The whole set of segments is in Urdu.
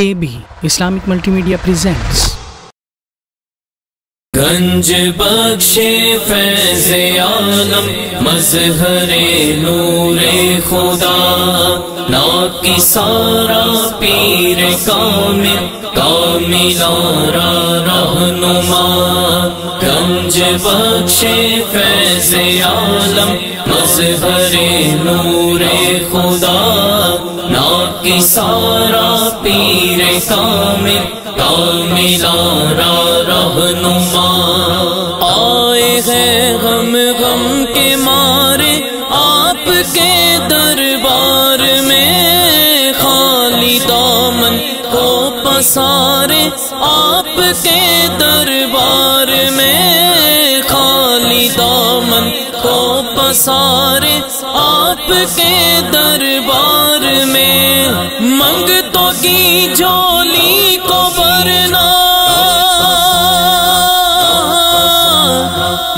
A B Islamic multi media presents. Ganj Bakhsh فیض عالم، مظہر نور خدا۔ نا کی سارا پیر کامل کاملارا رہنما۔ گنج بخش فیض عالم، مظہر نور خدا۔ نا سارا پیر کامل کاملارا رہنما۔ آئے ہیں غم غم کے مارے آپ کے دربار میں۔ خالی دامن کو پسارے آپ کے دربار میں۔ خالی دامن کو پسارے آپ کے دربار منگتوں کی جولی کو بھرنا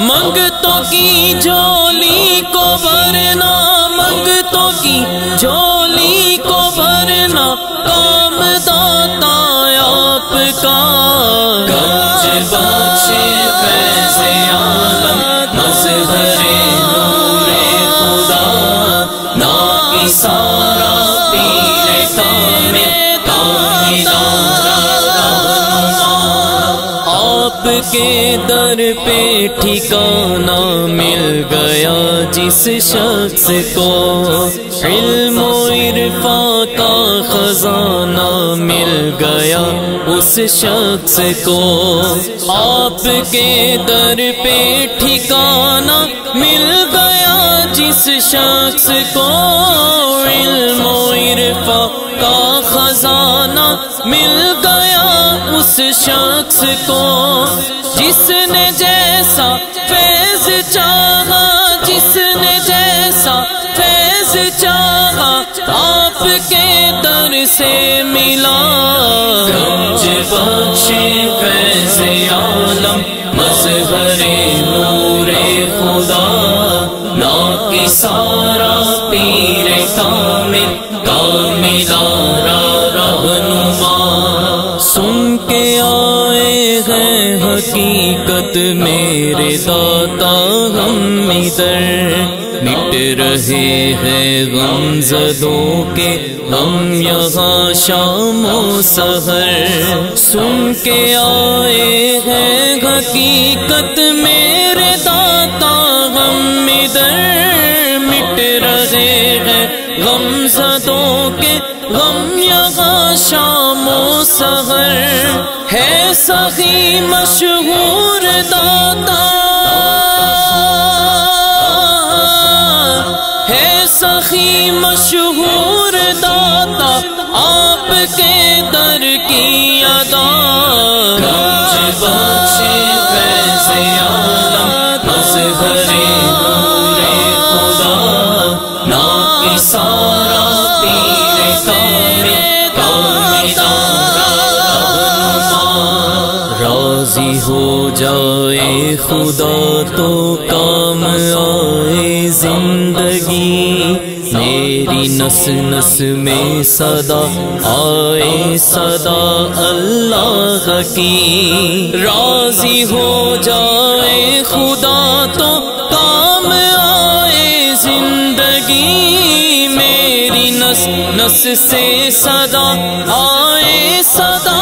منگتوں کی جولی کو بھرنا منگتوں کی جولی کو آپ کے در پہ ٹھکانا مل گیا جس شخص کو علم و عرفا کا خزانہ مل گیا اس شخص کو آپ کے در پہ ٹھکانا مل گیا جس شخص کو علم و عرفا کا خزانہ مل گیا اس شخص کو جس نے جیسا فیض چاہا، جس نے جیسا فیض چاہا، آپ کے در سے ملا۔ گنج بخش فیض عالم، مظہر نور خدا نا کی سارا پیر حقیقت میرے داتا ہم ادھر مٹ رہے ہیں غم زدوں کے ہم یہاں شام و سحر سن کے آئے ہیں حقیقت میرے داتا ہم ادھر مٹ رہے ہیں غم زدوں کے غم یہاں شام و سحر ہے سخی مشہور داتا ہے سخی مشہور داتا آپ کے در کی راضی ہو جائے خدا تو کام آئے زندگی۔ میری نس نس میں صدا آئے صدا اللہ کی۔ راضی ہو جائے خدا تو کام آئے زندگی۔ میری نس نس سے صدا آئے صدا